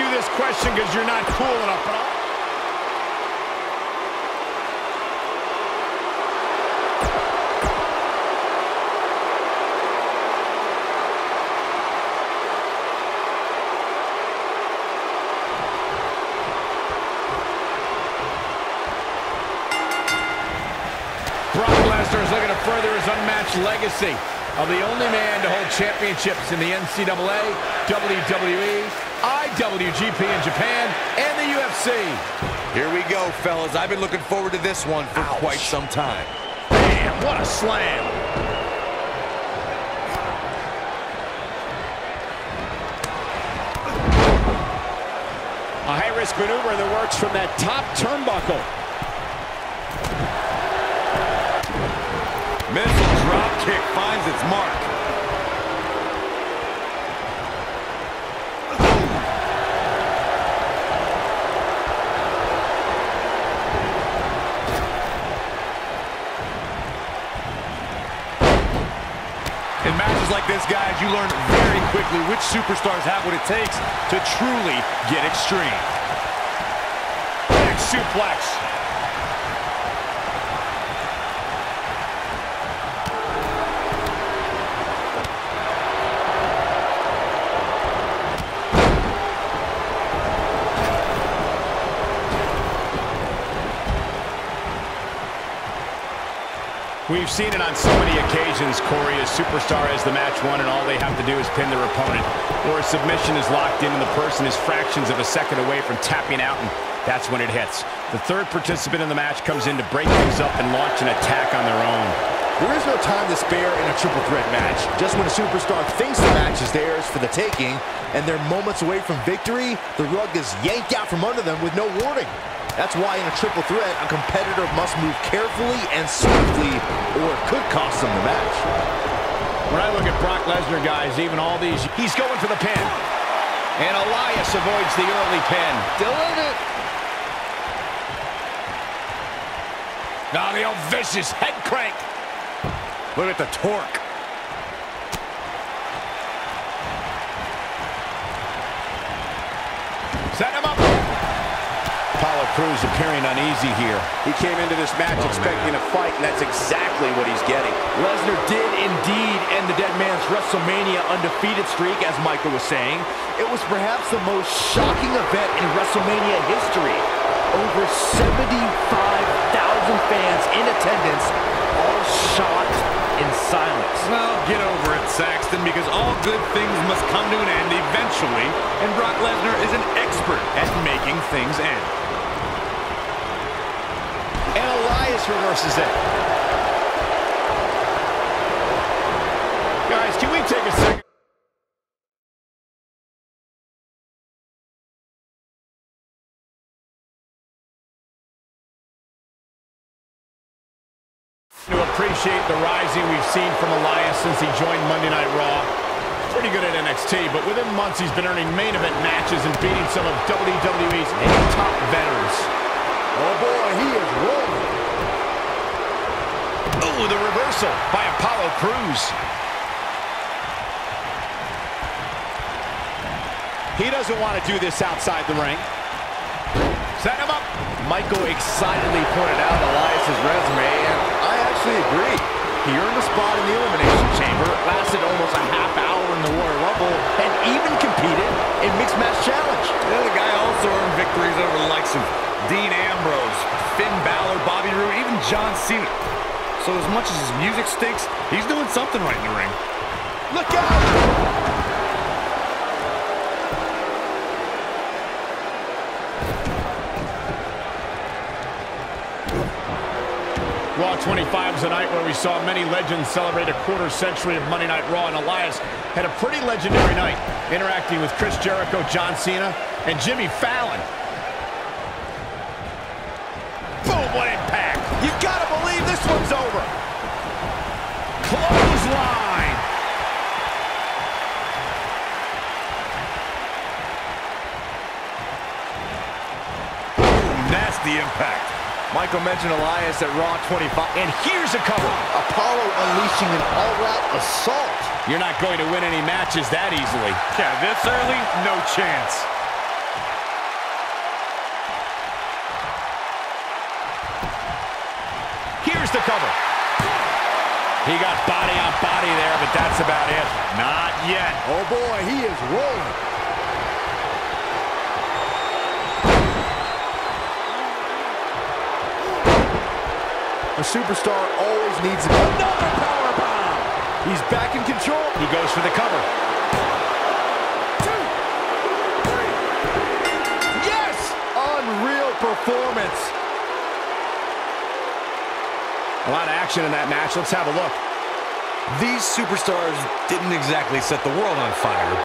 you this question because you're not cool enough. But I'll is looking to further his unmatched legacy of the only man to hold championships in the NCAA, WWE, IWGP in Japan, and the UFC. Here we go, fellas. I've been looking forward to this one for quite some time. Bam! What a slam! A high-risk maneuver that works from that top turnbuckle. Missile drop kick finds its mark. In matches like this, guys, you learn very quickly which superstars have what it takes to truly get extreme. Big suplex. We've seen it on so many occasions, Corey. A superstar has the match won, and all they have to do is pin their opponent. Or a submission is locked in, and the person is fractions of a second away from tapping out, and that's when it hits. The third participant in the match comes in to break things up and launch an attack on their own. There is no time to spare in a triple threat match. Just when a superstar thinks the match is theirs for the taking, and they're moments away from victory, the rug is yanked out from under them with no warning. That's why in a triple threat, a competitor must move carefully and swiftly, or it could cost them the match. When I look at Brock Lesnar, guys, even all these, he's going for the pin. And Elias avoids the early pin. Still in it. Now the old vicious head crank. Look at the torque. Set him up. Crews appearing uneasy here. He came into this match oh, expecting a fight, and that's exactly what he's getting. Lesnar did indeed end the Dead Man's WrestleMania undefeated streak, as Michael was saying. It was perhaps the most shocking event in WrestleMania history. Over 75,000 fans in attendance, all shocked in silence. Well, get over it, Saxton, because all good things must come to an end eventually, and Brock Lesnar is an expert at making things end. Elias reverses it. Guys, can we take a second? To appreciate the rising we've seen from Elias since he joined Monday Night Raw. Pretty good at NXT, but within months he's been earning main event matches and beating some of WWE's top veterans. Oh boy, he is rolling. Ooh, the reversal by Apollo Crews. He doesn't want to do this outside the ring. Set him up. Michael excitedly pointed out Elias's resume, and I actually agree. He earned a spot in the Elimination Chamber, lasted almost a half hour in the Royal Rumble, and even competed in Mixed Match Challenge. Yeah, the guy also earned victories over the likes of Dean Ambrose, Finn Balor, Bobby Roode, even John Cena. So as much as his music stinks, he's doing something right in the ring. Look out! Raw 25 was a night where we saw many legends celebrate a quarter century of Monday Night Raw, and Elias had a pretty legendary night, interacting with Chris Jericho, John Cena, and Jimmy Fallon. Boom, what impact! You gotta believe this one's over. Clothesline! Nasty impact. Michael mentioned Elias at Raw 25, And here's a cover. Apollo unleashing an all-out assault. You're not going to win any matches that easily. Yeah, this early, no chance. Here's cover. He got body on body there, but that's about it. Not yet. Oh boy, he is rolling. A superstar always needs another power bomb. He's back in control. He goes for the cover. Yes! Unreal performance. A lot of action in that match. Let's have a look. These superstars didn't exactly set the world on fire,